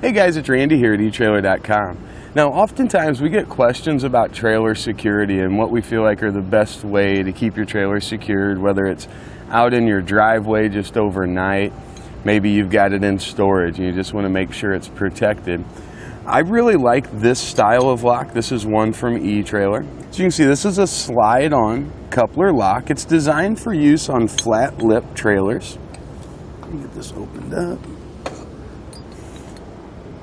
Hey guys, it's Randy here at eTrailer.com. Now, oftentimes we get questions about trailer security and what we feel like are the best way to keep your trailer secured, whether it's out in your driveway just overnight, maybe you've got it in storage and you just want to make sure it's protected. I really like this style of lock. This is one from eTrailer. So you can see this is a slide-on coupler lock. It's designed for use on flat lip trailers. Let me get this opened up.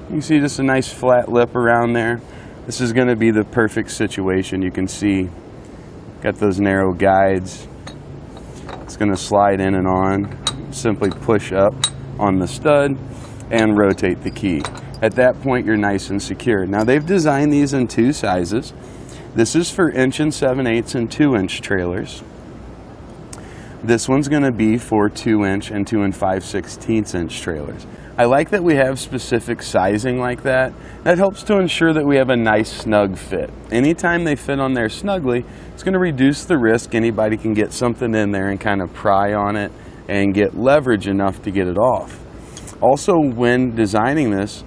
You see just a nice flat lip around there. This is going to be the perfect situation. You can see got those narrow guides. It's going to slide in and on. Simply push up on the stud and rotate the key. At that point, you're nice and secure. Now they've designed these in two sizes. This is for inch and 7 eighths and 2 inch trailers. This one's going to be for 2 inch and 2 and 5 16 inch trailers. I like that we have specific sizing like that. That helps to ensure that we have a nice snug fit. Anytime they fit on there snugly, it's going to reduce the risk anybody can get something in there and kind of pry on it and get leverage enough to get it off. Also, when designing this,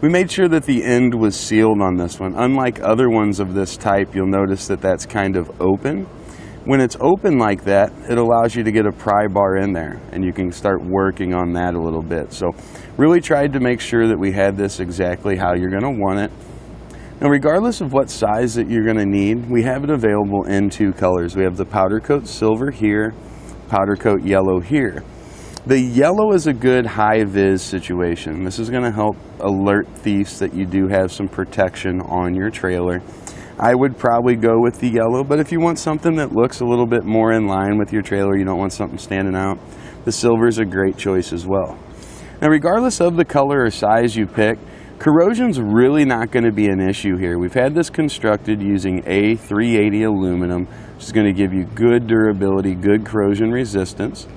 we made sure that the end was sealed on this one. Unlike other ones of this type, you'll notice that that's kind of open. When it's open like that, it allows you to get a pry bar in there and you can start working on that a little bit. So really tried to make sure that we had this exactly how you're gonna want it. Now regardless of what size that you're gonna need, we have it available in two colors. We have the powder coat silver here, powder coat yellow here. The yellow is a good high vis situation. This is gonna help alert thieves that you do have some protection on your trailer. I would probably go with the yellow, but if you want something that looks a little bit more in line with your trailer, you don't want something standing out, the silver is a great choice as well. Now, regardless of the color or size you pick, corrosion's really not going to be an issue here. We've had this constructed using A380 aluminum, which is going to give you good durability, good corrosion resistance.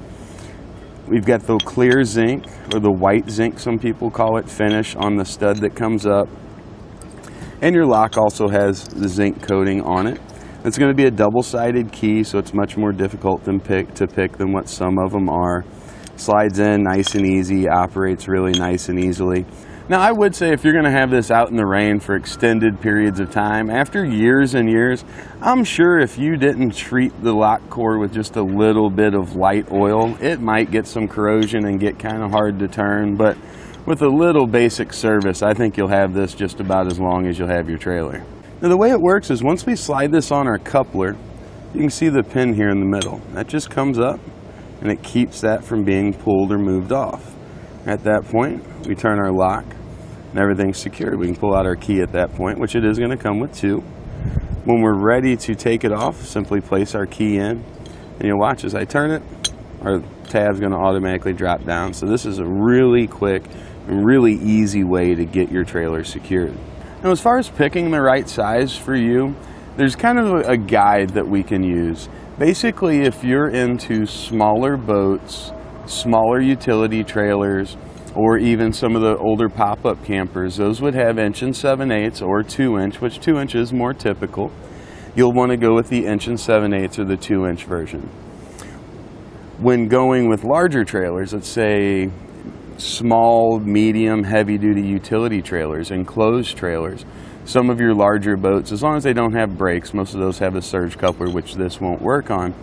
We've got the clear zinc, or the white zinc, some people call it, finish on the stud that comes up. And your lock also has the zinc coating on it. It's going to be a double-sided key, so it's much more difficult than pick, to pick than what some of them are. Slides in nice and easy, operates really nice and easily. Now I would say if you're going to have this out in the rain for extended periods of time, after years and years, I'm sure if you didn't treat the lock core with just a little bit of light oil, it might get some corrosion and get kind of hard to turn, but with a little basic service, I think you'll have this just about as long as you'll have your trailer. Now the way it works is once we slide this on our coupler, you can see the pin here in the middle. That just comes up and it keeps that from being pulled or moved off. At that point, we turn our lock and everything's secured. We can pull out our key at that point, which it is going to come with two. When we're ready to take it off, simply place our key in and you'll watch as I turn it, our tab's going to automatically drop down. So this is a really quick really easy way to get your trailer secured. Now as far as picking the right size for you, there's kind of a guide that we can use. Basically, if you're into smaller boats, smaller utility trailers, or even some of the older pop-up campers, those would have inch and 7 eighths or 2 inch, which 2 inch is more typical. You'll want to go with the inch and 7 eighths or the 2 inch version. When going with larger trailers, let's say small, medium, heavy duty utility trailers, enclosed trailers, some of your larger boats, as long as they don't have brakes, most of those have a surge coupler, which this won't work on.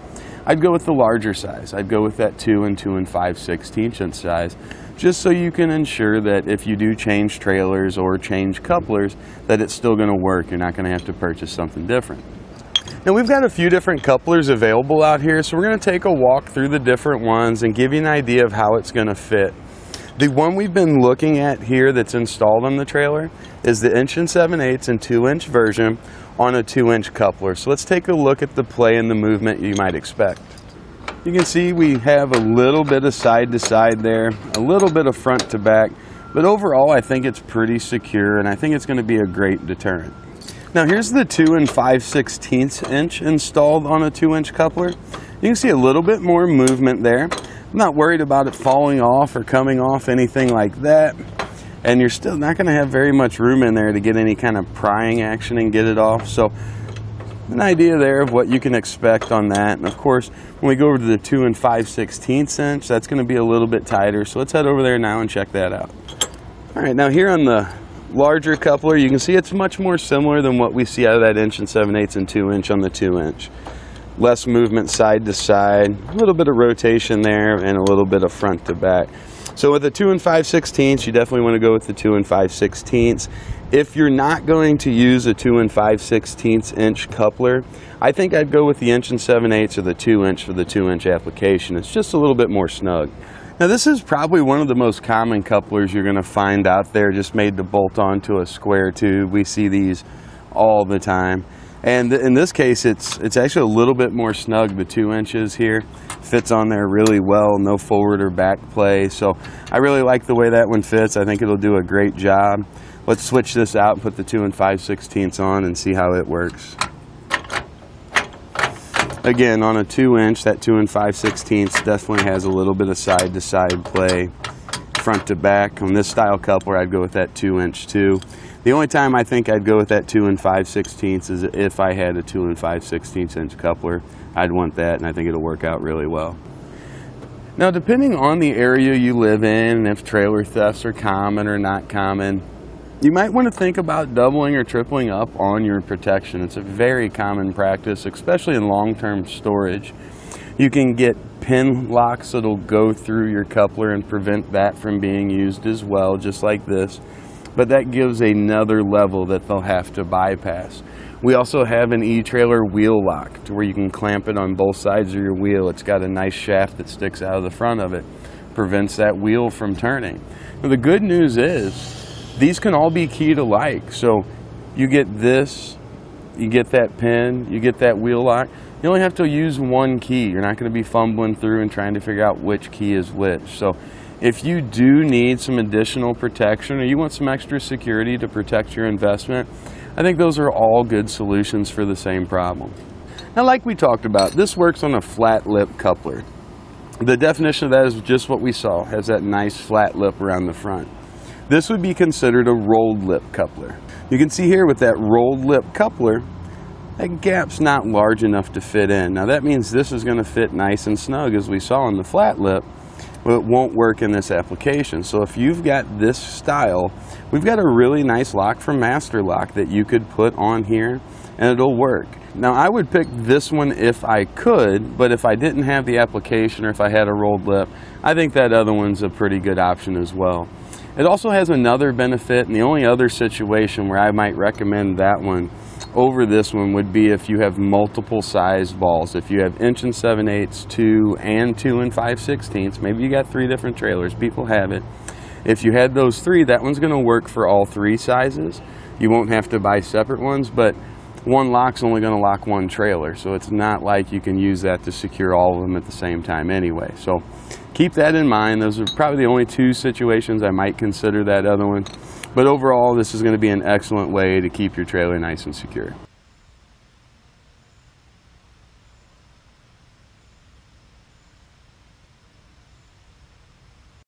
I'd go with the larger size. I'd go with that 2 and 2 and 5 16 inch size, just so you can ensure that if you do change trailers or change couplers, that it's still going to work. You're not going to have to purchase something different. Now we've got a few different couplers available out here, so we're going to take a walk through the different ones and give you an idea of how it's going to fit. The one we've been looking at here that's installed on the trailer is the inch and 7 eighths and 2 inch version on a 2 inch coupler. So let's take a look at the play and the movement you might expect. You can see we have a little bit of side to side there, a little bit of front to back, but overall I think it's pretty secure and I think it's going to be a great deterrent. Now here's the 2 and 5 16 inch installed on a 2 inch coupler. You can see a little bit more movement there. I'm not worried about it falling off or coming off, anything like that. And you're still not going to have very much room in there to get any kind of prying action and get it off. So an idea there of what you can expect on that. And of course, when we go over to the 2 and 5 16 inch, that's going to be a little bit tighter. So let's head over there now and check that out. All right, now here on the larger coupler, you can see it's much more similar than what we see out of that inch and 7 eighths and 2 inch on the 2 inch. Less movement side to side, a little bit of rotation there, and a little bit of front to back. So with the 2 and 5 16ths, you definitely want to go with the 2 and 5 16ths. If you're not going to use a 2 and 5 16ths inch coupler, I think I'd go with the inch and 7 eighths or the 2 inch for the 2 inch application. It's just a little bit more snug. Now this is probably one of the most common couplers you're going to find out there, just made to bolt onto a square tube. We see these all the time. And in this case, it's it's actually a little bit more snug. The two inches here fits on there really well. No forward or back play. So I really like the way that one fits. I think it'll do a great job. Let's switch this out and put the two and five sixteenths on and see how it works. Again, on a two inch, that two and five sixteenths definitely has a little bit of side to side play, front to back. On this style coupler, I'd go with that two inch too. The only time I think I'd go with that two and five sixteenths is if I had a two and five sixteenths inch coupler. I'd want that, and I think it'll work out really well. Now, depending on the area you live in, and if trailer thefts are common or not common, you might want to think about doubling or tripling up on your protection. It's a very common practice, especially in long-term storage. You can get pin locks that'll go through your coupler and prevent that from being used as well, just like this. But that gives another level that they'll have to bypass. We also have an e-trailer wheel lock to where you can clamp it on both sides of your wheel. It's got a nice shaft that sticks out of the front of it. Prevents that wheel from turning. Now the good news is these can all be keyed alike. So you get this, you get that pin, you get that wheel lock. You only have to use one key. You're not going to be fumbling through and trying to figure out which key is which. So if you do need some additional protection or you want some extra security to protect your investment, I think those are all good solutions for the same problem. Now, like we talked about, this works on a flat lip coupler. The definition of that is just what we saw, has that nice flat lip around the front. This would be considered a rolled lip coupler. You can see here with that rolled lip coupler, that gap's not large enough to fit in. Now that means this is going to fit nice and snug as we saw in the flat lip, but it won't work in this application. So if you've got this style, we've got a really nice lock from Master Lock that you could put on here and it'll work. Now I would pick this one if I could, but if I didn't have the application or if I had a rolled lip, I think that other one's a pretty good option as well. It also has another benefit, and the only other situation where I might recommend that one over this one would be if you have multiple size balls. If you have inch and 7 eighths, 2 and 2 and 5 sixteenths, maybe you got three different trailers, people have it. If you had those three, that one's going to work for all three sizes. You won't have to buy separate ones, but one lock's only going to lock one trailer, so it's not like you can use that to secure all of them at the same time anyway. So keep that in mind. Those are probably the only two situations I might consider that other one. But overall, this is going to be an excellent way to keep your trailer nice and secure.